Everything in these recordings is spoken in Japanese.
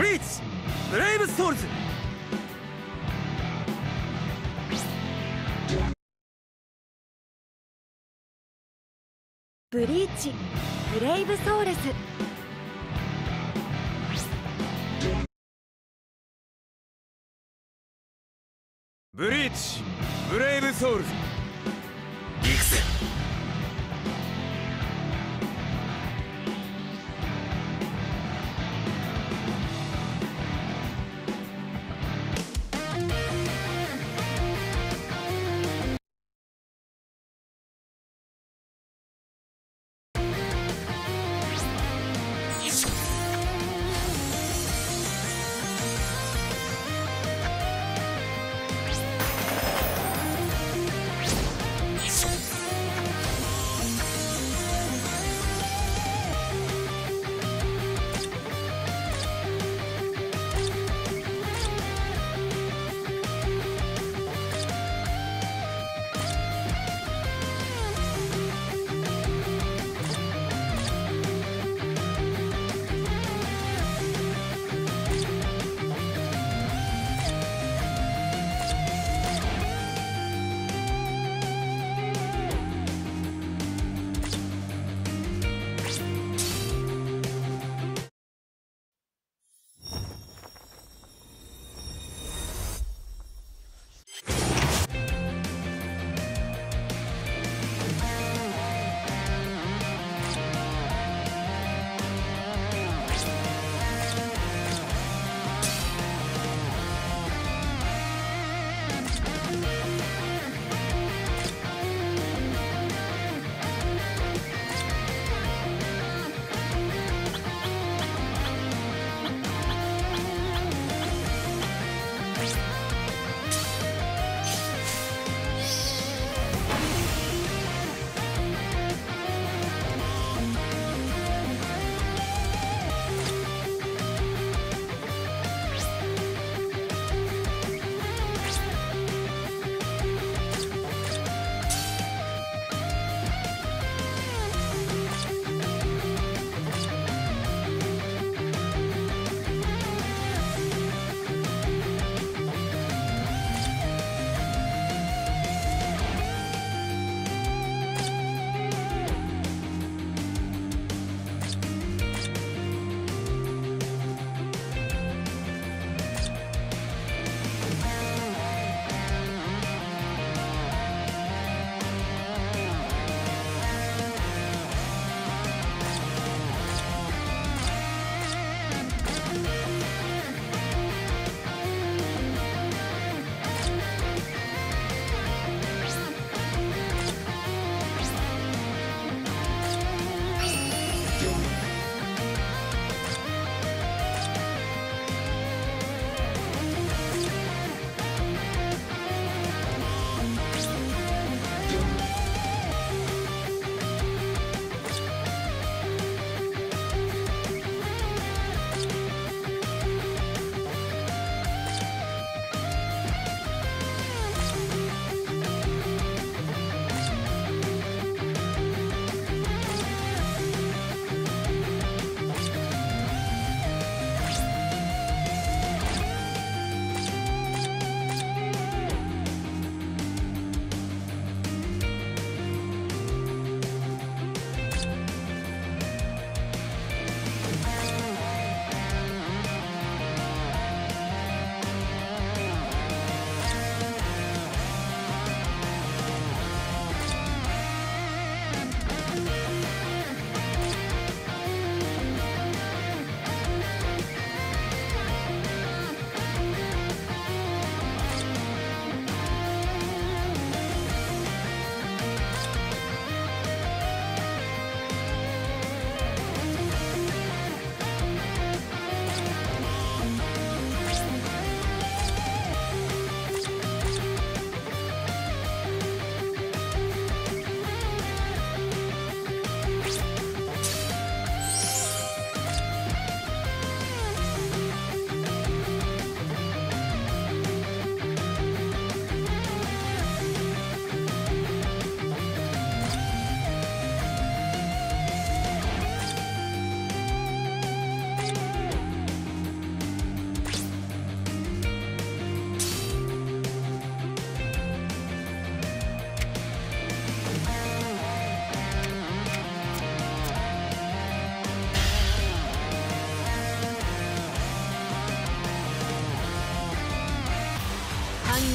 ブリーチブレイブストールズ。ブリーチブレイブソウルスブリーチブレイブソウルズ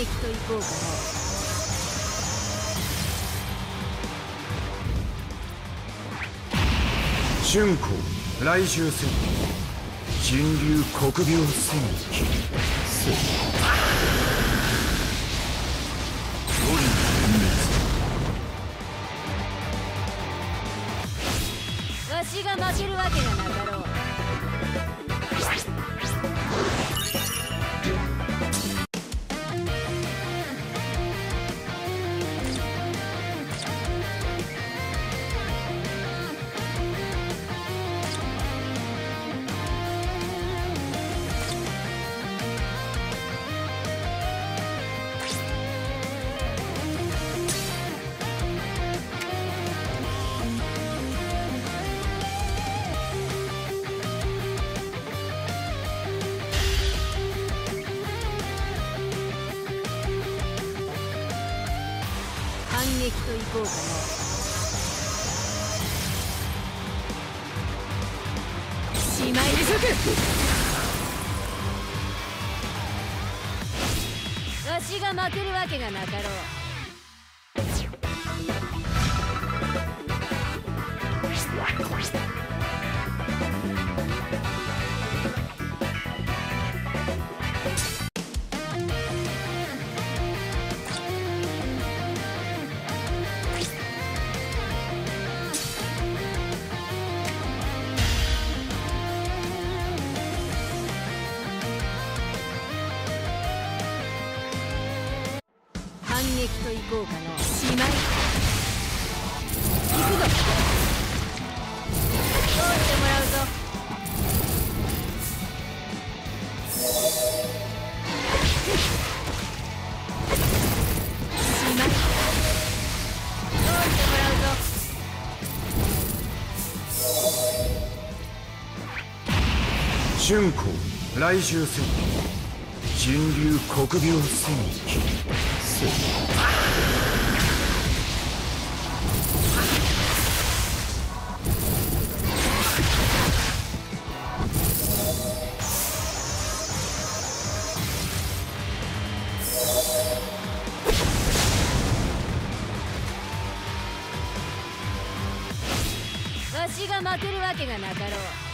撃といこうかな春光来襲戦。人流国病戦。記せ五輪なわしが負けるわけがなかろう。負けるわけがなかろう。撃といこうかのしまい行くぞ。通してもらうぞ。しまい通してもらうぞ。春光来襲戦人流国病戦記が負けるわけがなかろう。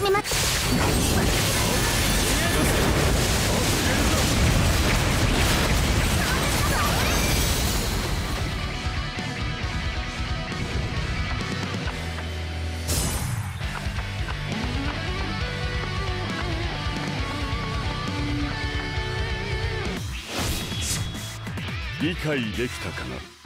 始めます。理解できたかな？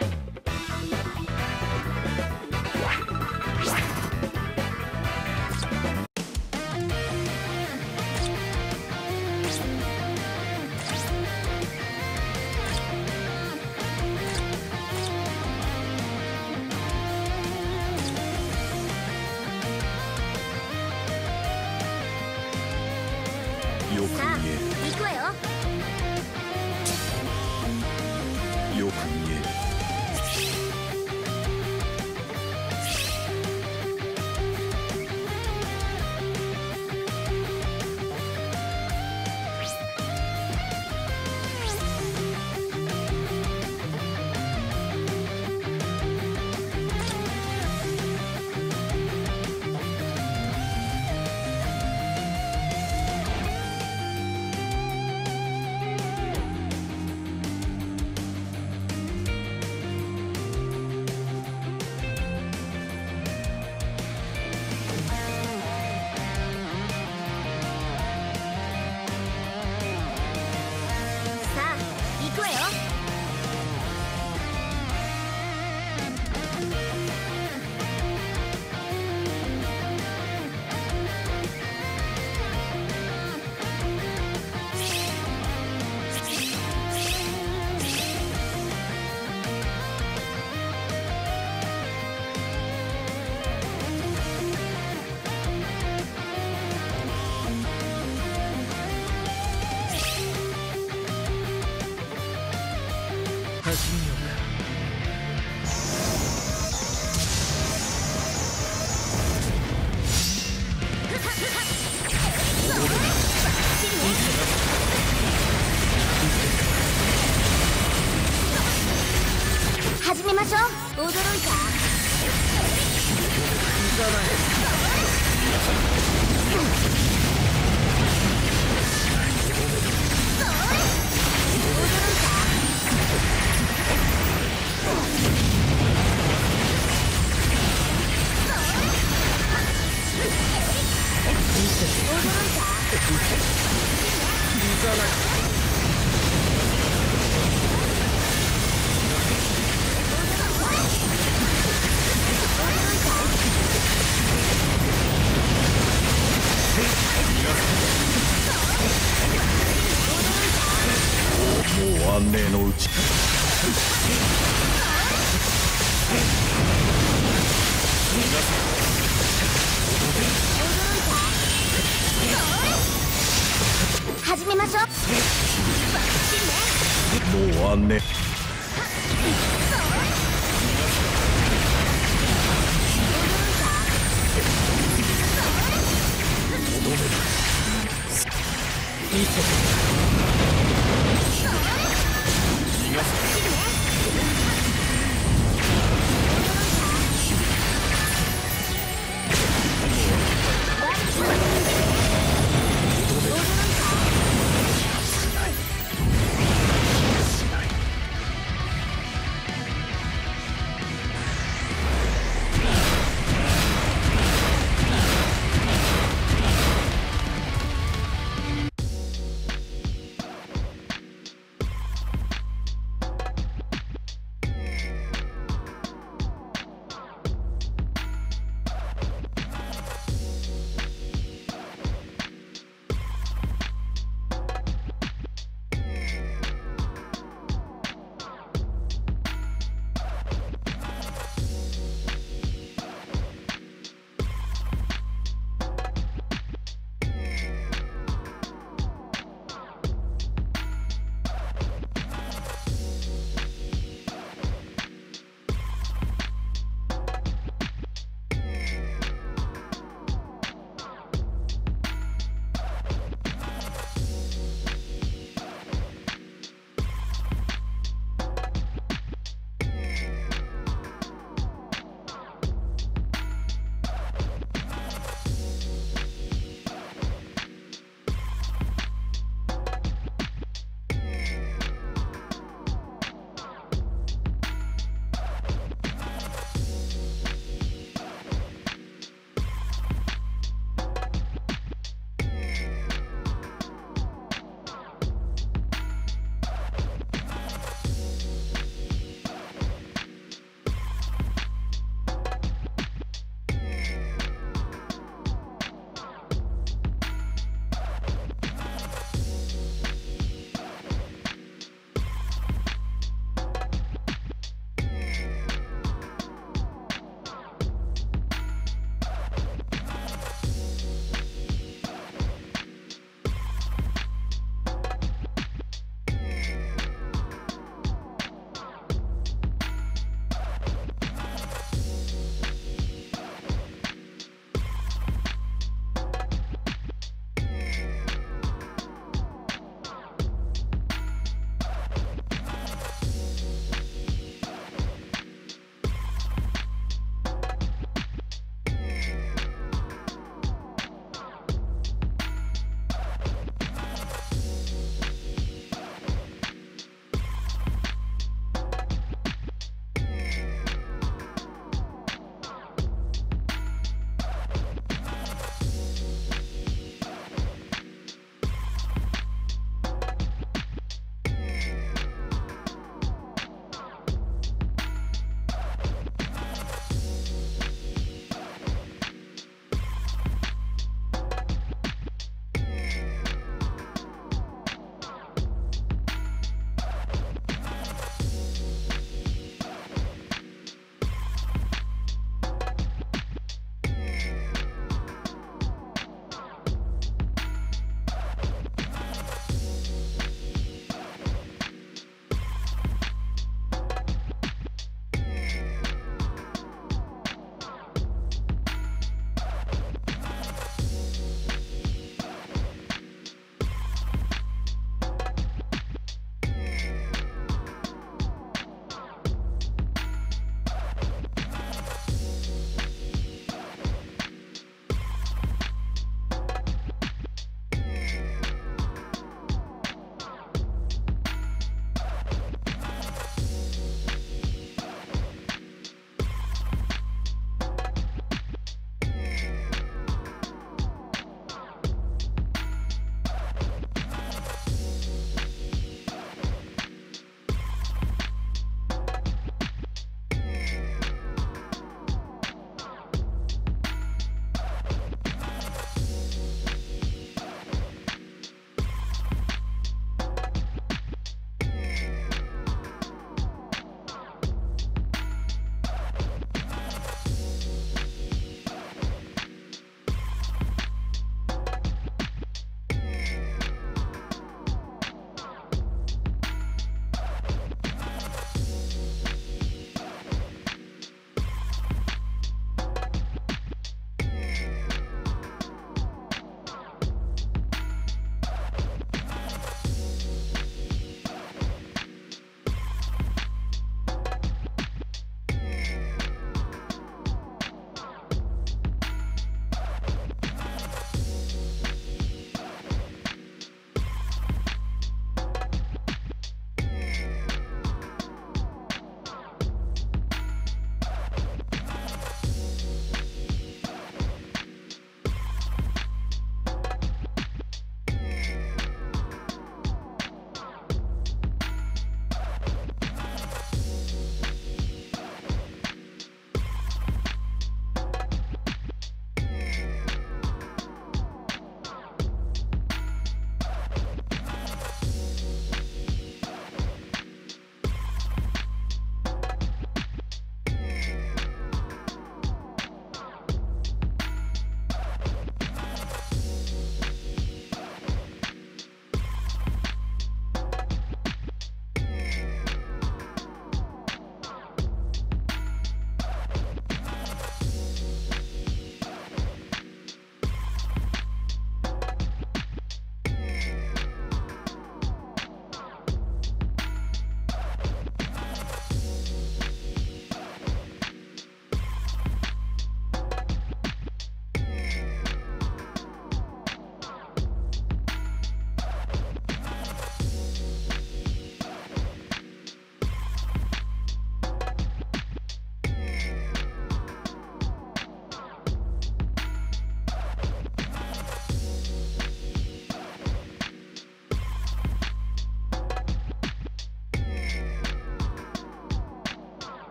いいとこ